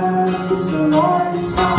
last this lifetime.